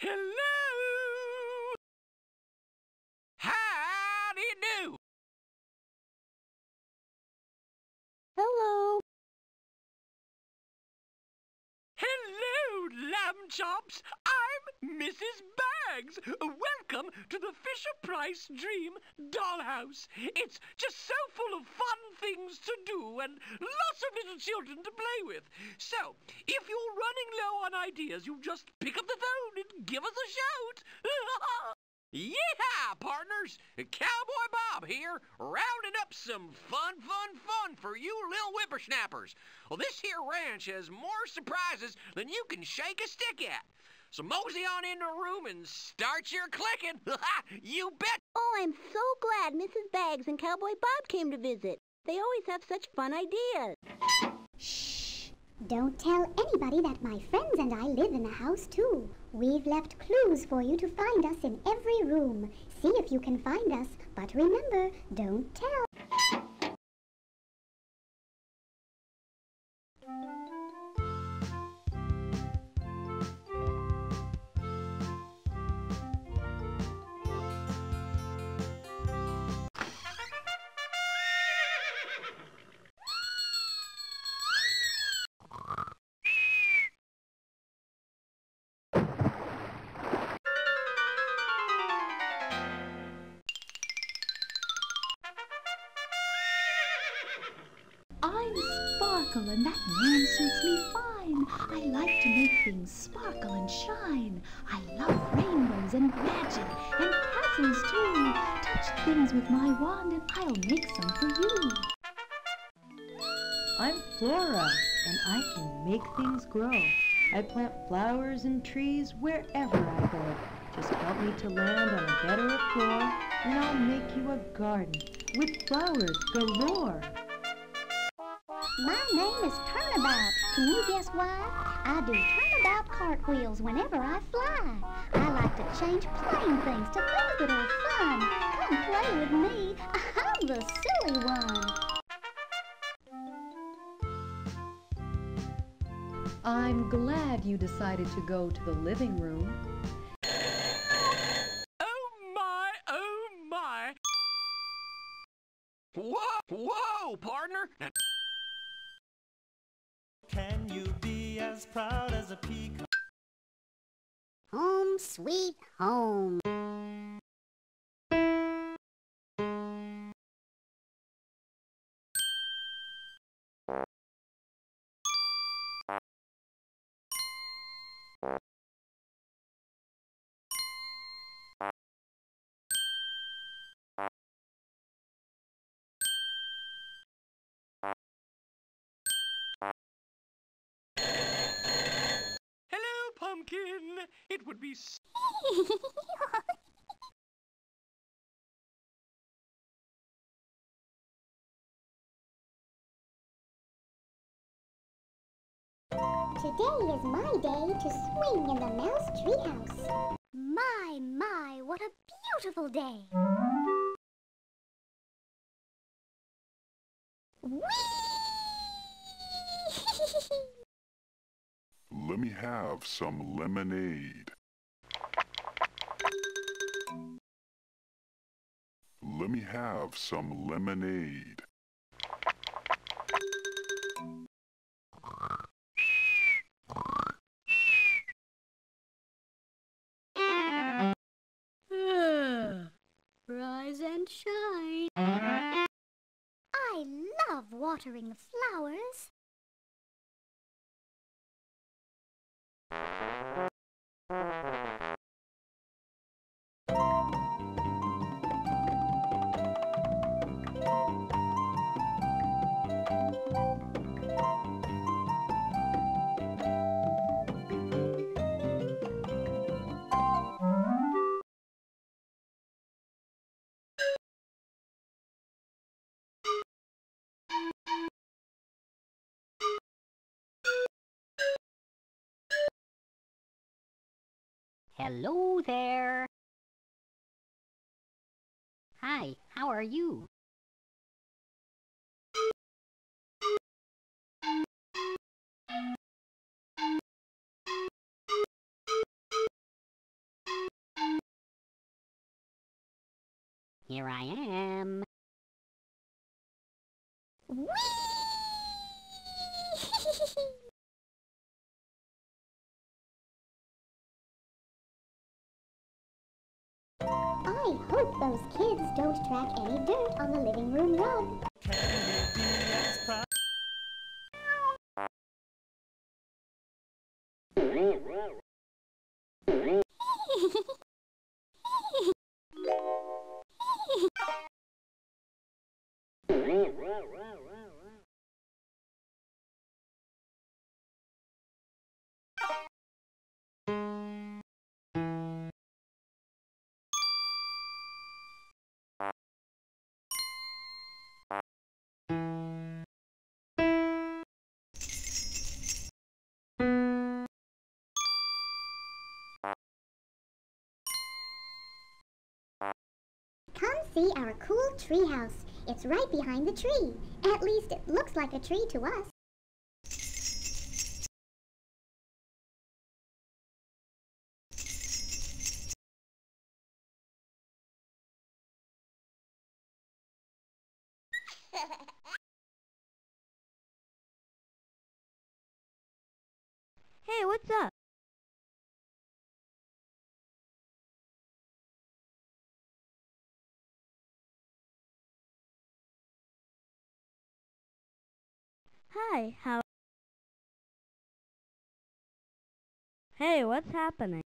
Hello? How do you do? Hello. Hello, lamb chops. I'm Mrs. Welcome to the Fisher Price Dream Dollhouse. It's just so full of fun things to do and lots of little children to play with. So, if you're running low on ideas, you just pick up the phone and give us a shout. Yeehaw, partners! Cowboy Bob here, rounding up some fun, fun, fun for you little whippersnappers. Well, this here ranch has more surprises than you can shake a stick at. So mosey on in the room and start your clicking. you bet. Oh, I'm so glad Mrs. Bags and Cowboy Bob came to visit. They always have such fun ideas. Shh! Don't tell anybody that my friends and I live in the house too. We've left clues for you to find us in every room. See if you can find us, but remember, don't tell. Grow. I plant flowers and trees wherever I go. Just help me to land on a a floor, and I'll make you a garden with flowers galore. My name is Turnabout. Can you guess why? I do turnabout cartwheels whenever I fly. I like to change plain things to things that are fun. Come play with me. I'm the silly one. I'm glad you decided to go to the living room. Oh my, oh my. Whoa, whoa, partner. Can you be as proud as a peacock? Home sweet home. hello, pumpkin. It would be s- Today is my day to swing in the mouse treehouse. My, my, what a beautiful day. Whee! Let me have some lemonade. Let me have some lemonade. Rise and shine. I love watering the flowers. you Hello there! Hi, how are you? Here I am. Whee! I hope those kids don't track any dirt on the living room rug. See our cool treehouse. It's right behind the tree. At least it looks like a tree to us. Hey, what's up? Hi, how? Hey, what's happening?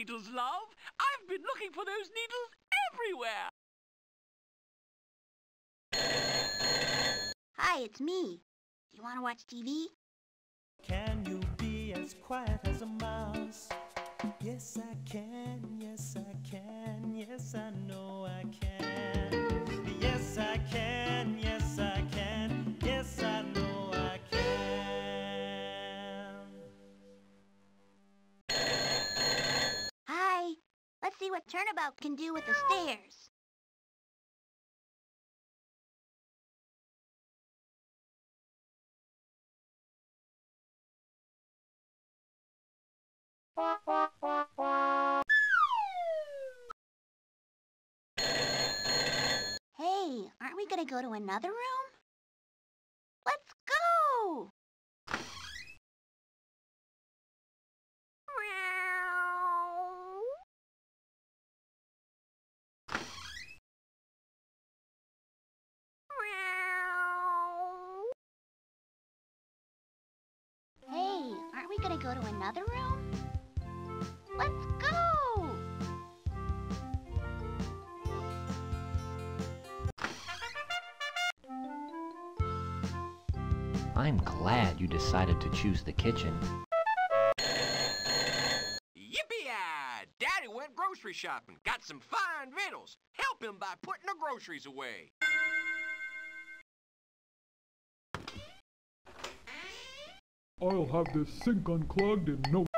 Needles, love. I've been looking for those needles everywhere. Hi, it's me. Do you want to watch TV? Can you be as quiet as a mouse? Yes, I can. Yes, I can. Yes, I know I can. See what Turnabout can do with the stairs. Hey, aren't we gonna go to another room? Let's go! Meow. Meow. Hey, aren't we gonna go to another room? Let's go! I'm glad you decided to choose the kitchen. Yippee! Daddy went grocery shopping. Got some fine victuals. Help him by putting the groceries away. I'll have this sink unclogged in no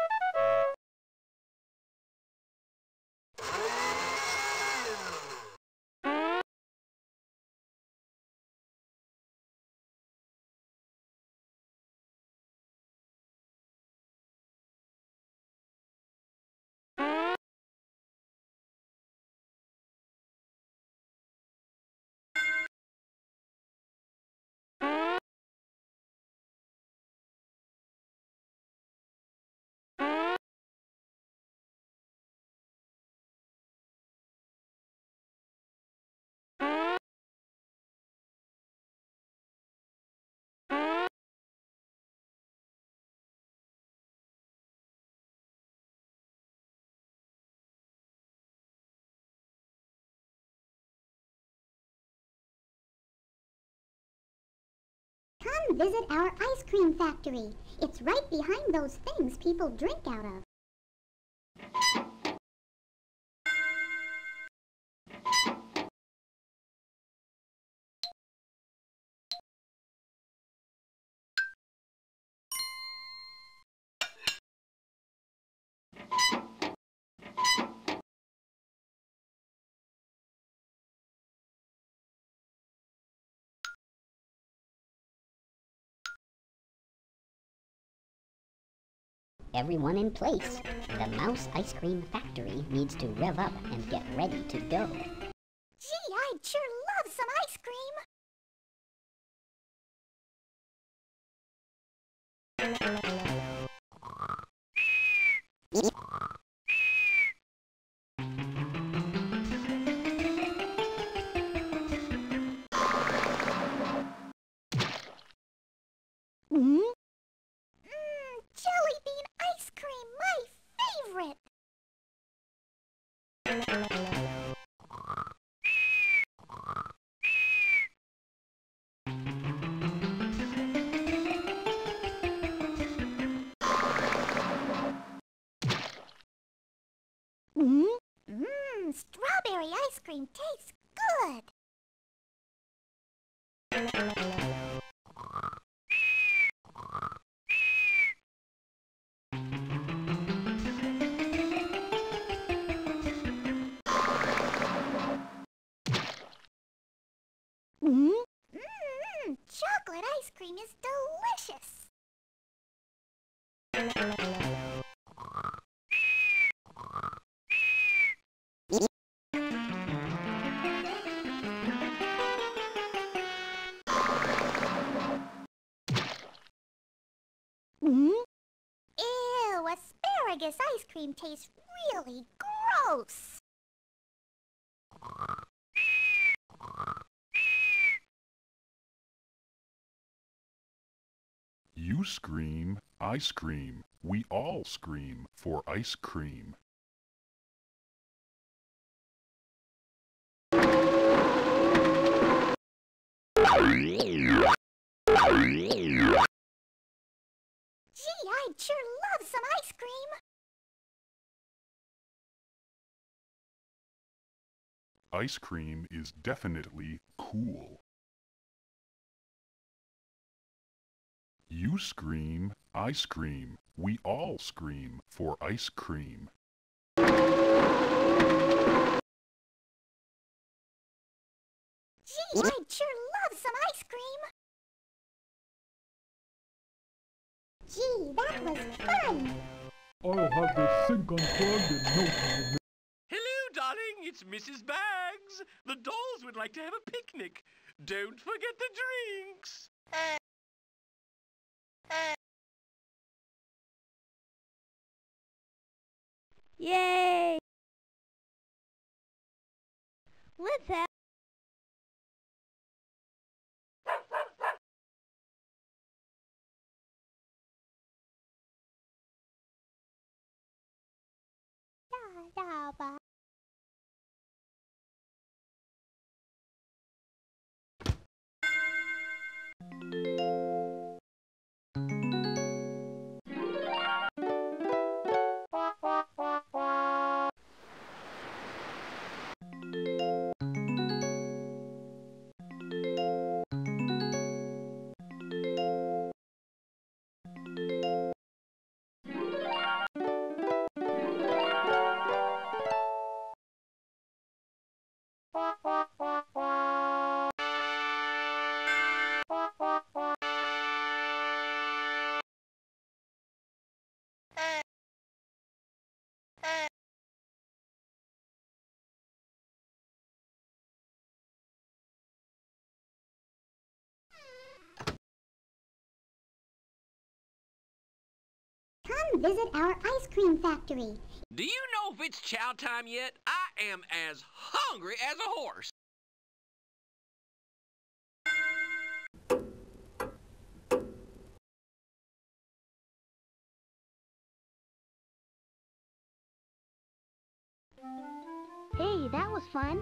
visit our ice cream factory. It's right behind those things people drink out of. Everyone in place. The Mouse Ice Cream Factory needs to rev up and get ready to go. Gee, I'd sure love some ice cream. Hmm? Mmm, jelly bean ice cream, my favorite. Hmm? Mmm, strawberry ice cream tastes Hmm? Mmm, chocolate ice cream is delicious. Ew, asparagus ice cream tastes really gross. You scream, I scream, we all scream for ice cream. Gee, I'd sure love some ice cream. Ice cream is definitely cool. You scream, I scream, we all scream for ice cream. Gee, I'd sure love some ice cream. Gee, that was fun. I'll have this sink unclogged in no time. Hello, darling. It's Mrs. Bags. The dolls would like to have a picnic. Don't forget the drinks. Uh, 耶！Let's have. visit our ice cream factory. Do you know if it's chow time yet? I am as hungry as a horse. Hey, that was fun.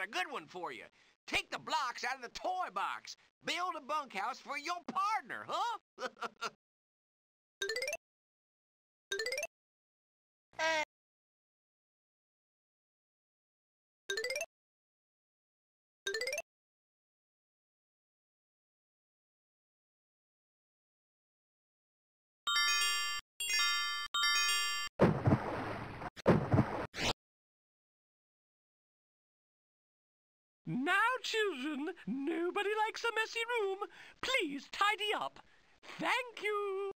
Got a good one for you. Take the blocks out of the toy box. Build a bunkhouse for your partner, huh? Now, children, nobody likes a messy room. Please tidy up. Thank you.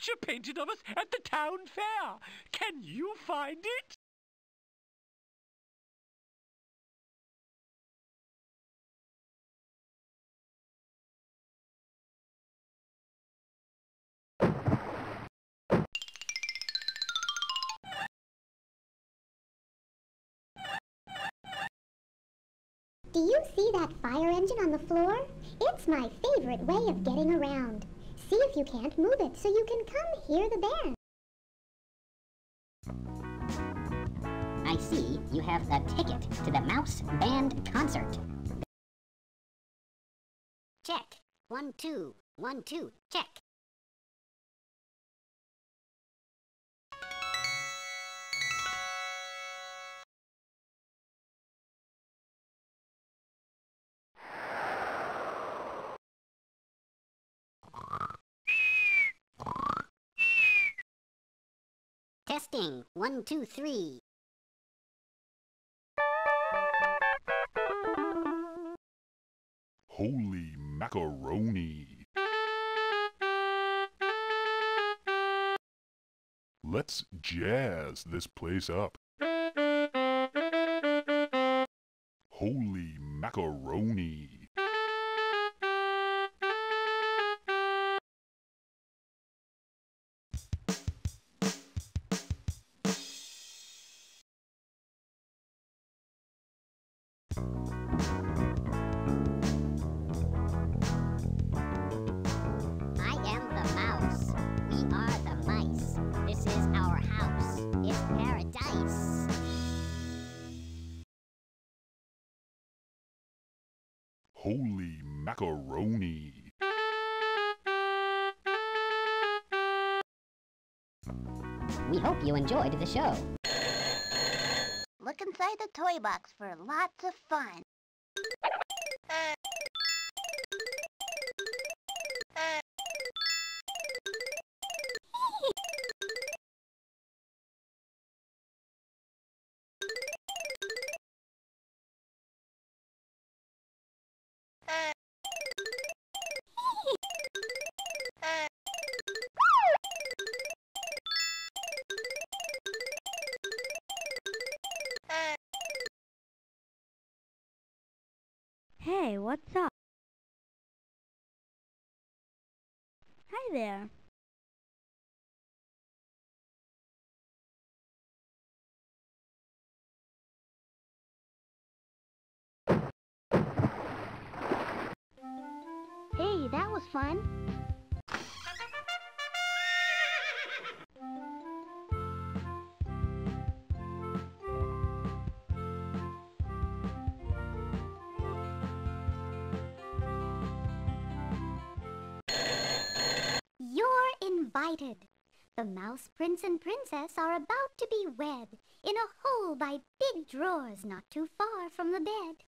Picture painted of us at the town fair. Can you find it? Do you see that fire engine on the floor? It's my favorite way of getting around. See if you can't move it so you can come hear the band. I see you have a ticket to the Mouse Band concert. Check. One, two, one, two, check. Testing. One, two, three. Holy macaroni. Let's jazz this place up. Holy macaroni. Holy macaroni. We hope you enjoyed the show. Look inside the toy box for lots of fun. There. Hey, that was fun. Invited. The Mouse Prince and Princess are about to be wed in a hole by big drawers not too far from the bed.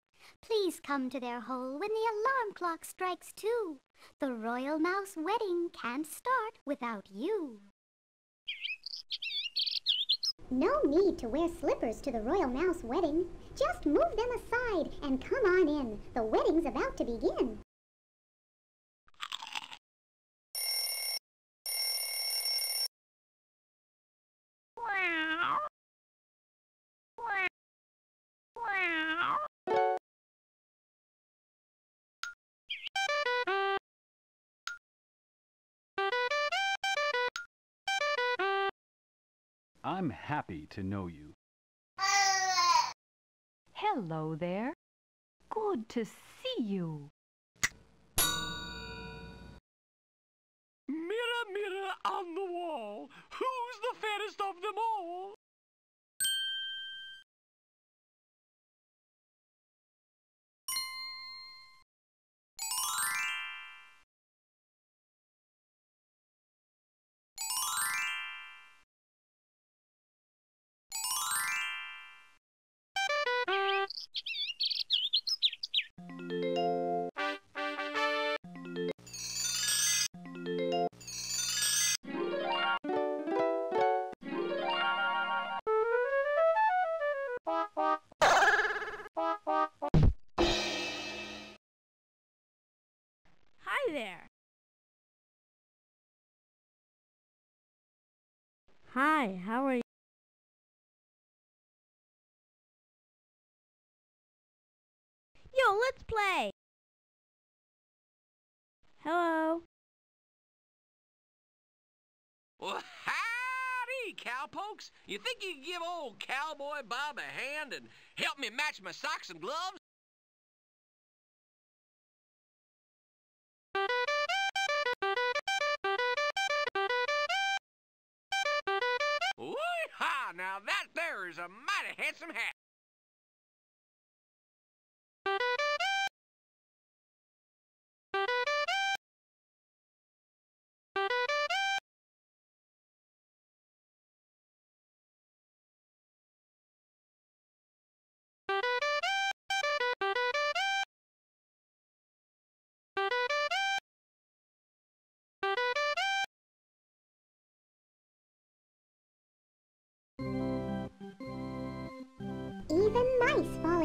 Please come to their hole when the alarm clock strikes two. The Royal Mouse wedding can't start without you. No need to wear slippers to the Royal Mouse wedding. Just move them aside and come on in. The wedding's about to begin. I'm happy to know you. Hello there. Good to see you. Mirror, mirror on the wall, who's the fairest of them all? Hi, how are you? Yo, let's play. Hello. Well, howdy, cowpokes. You think you could give old Cowboy Bob a hand and help me match my socks and gloves? Now that there is a mighty handsome hat.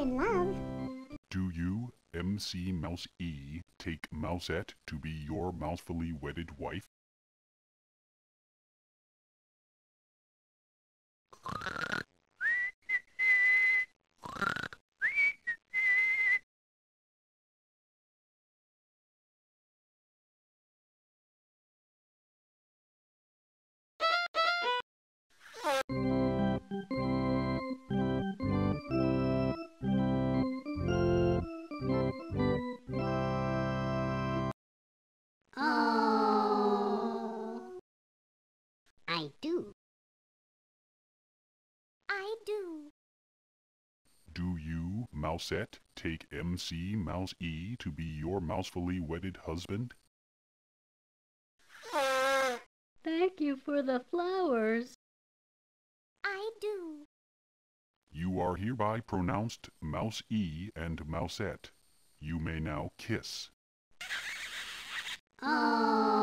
In love. Do you, MC Mouse E, take Mousette to be your mousefully wedded wife? Oh. you, Mousette, take MC Mouse E to be your mousefully wedded husband? Thank you for the flowers. I do. You are hereby pronounced Mouse E and Mousette. You may now kiss. Oh.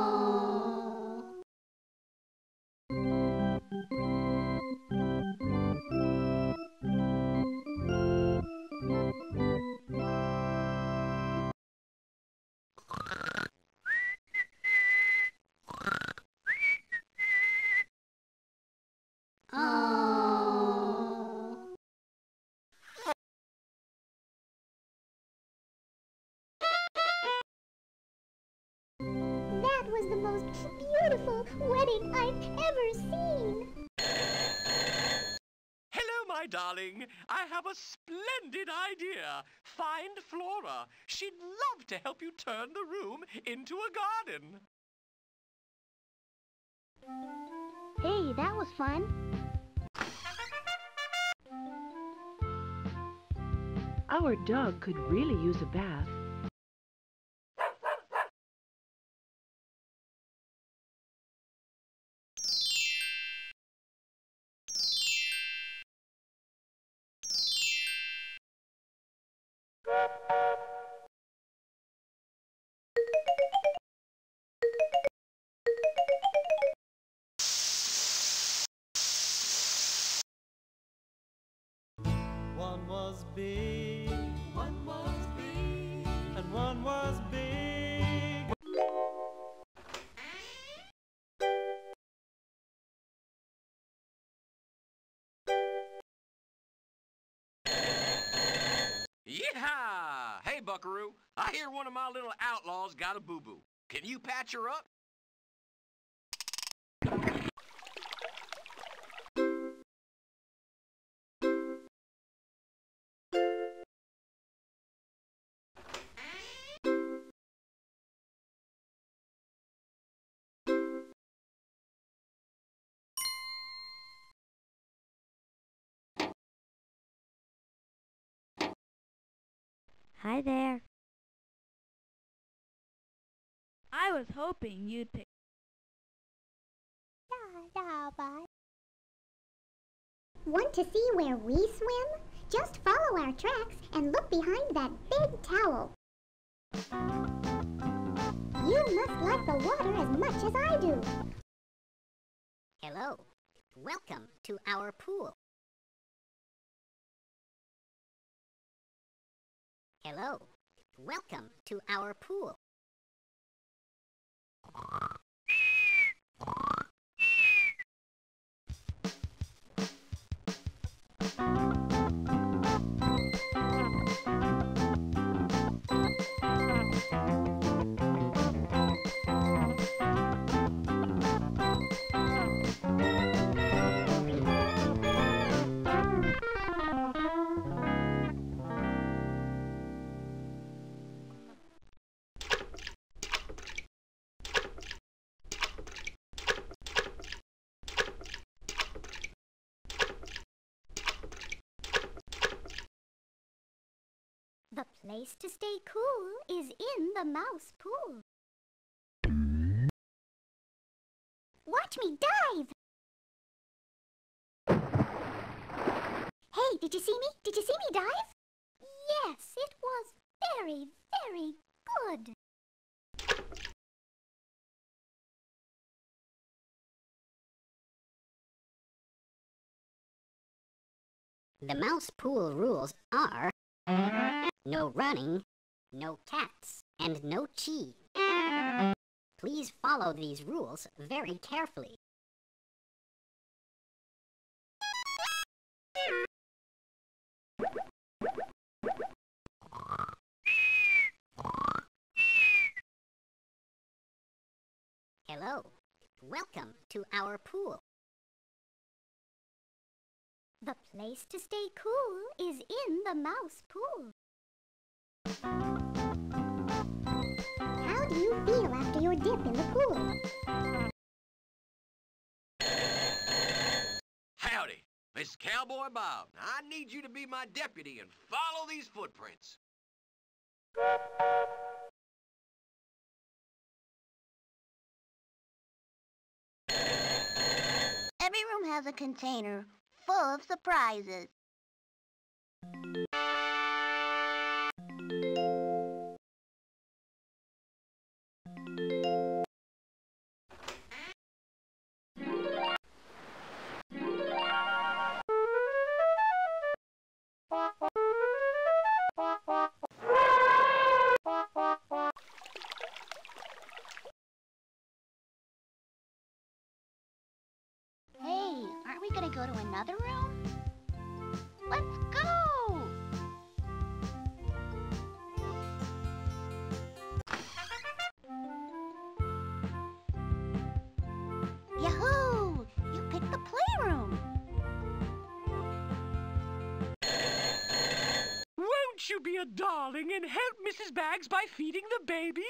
Most beautiful wedding I've ever seen. Hello, my darling, I have a splendid idea. Find Flora. She'd love to help you turn the room into a garden. Hey, that was fun. Our dog could really use a bath. Big, one was big, and one was big. Yeehaw! Hey, Buckaroo. I hear one of my little outlaws got a boo-boo. Can you patch her up? Hi there. I was hoping you'd pick. Want to see where we swim? Just follow our tracks and look behind that big towel. You must like the water as much as I do. Hello. Welcome to our pool. Hello. Welcome to our pool. Place to stay cool is in the mouse pool. Watch me dive! Hey, did you see me? Did you see me dive? Yes, it was very, very good. The mouse pool rules are no running, no cats, and no chi. Please follow these rules very carefully. Hello. Welcome to our pool. The place to stay cool is in the mouse pool. How do you feel after your dip in the pool? Howdy, it's Cowboy Bob. I need you to be my deputy and follow these footprints. Every room has a container full of surprises. Bags by feeding the baby?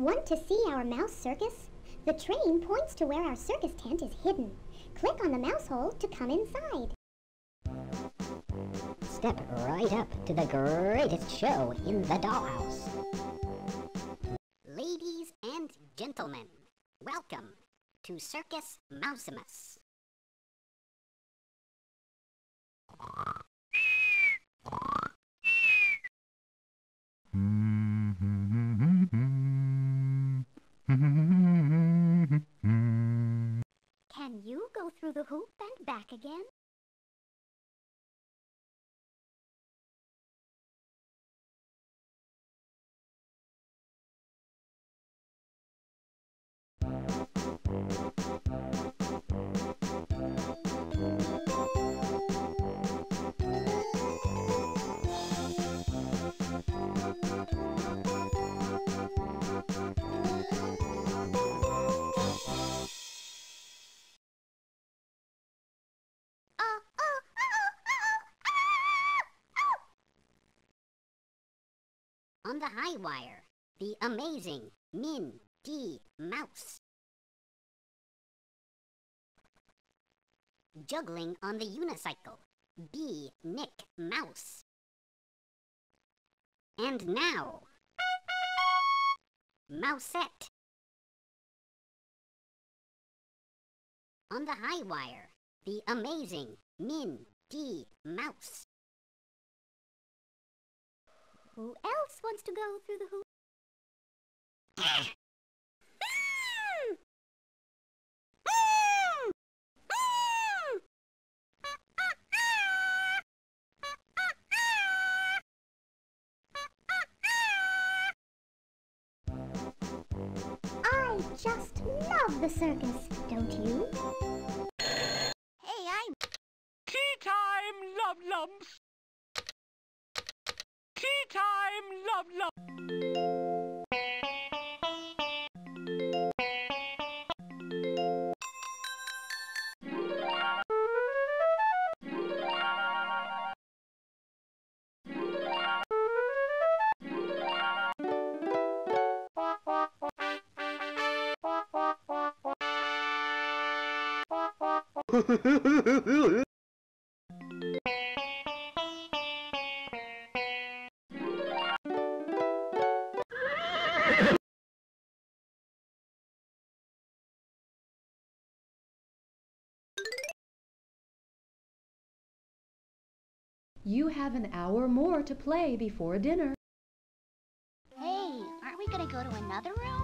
Want to see our mouse circus? The train points to where our circus tent is hidden. Click on the mouse hole to come inside. Step right up to the greatest show in the dollhouse. Ladies and gentlemen, welcome to Circus Mousimus. Again? On the high wire, the amazing Min D Mouse. Juggling on the unicycle, B Nick Mouse. And now, Mousette. On the high wire, the amazing Min D Mouse. Who else wants to go through the hoop? I just love the circus, don't you? Hey, I'm... Tea time, love lumps! Tea time, love lumps! You have an hour more to play before dinner. Hey, aren't we gonna go to another room?